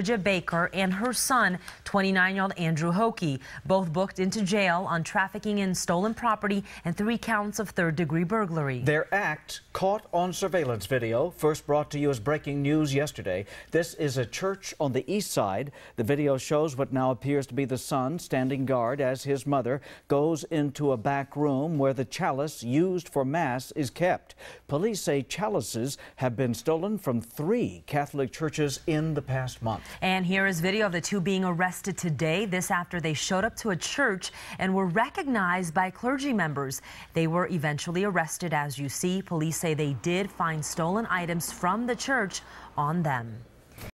Georgia Baker and her son, 29-year-old Andrew Hokie, both booked into jail on trafficking in stolen property and three counts of third-degree burglary. Their act caught on surveillance video, first brought to you as breaking news yesterday. This is a church on the east side. The video shows what now appears to be the son standing guard as his mother goes into a back room where the chalice used for mass is kept. Police say chalices have been stolen from three Catholic churches in the past month. And here is video of the two being arrested today. This after they showed up to a church and were recognized by clergy members. They were eventually arrested. As you see, police say they did find stolen items from the church on them.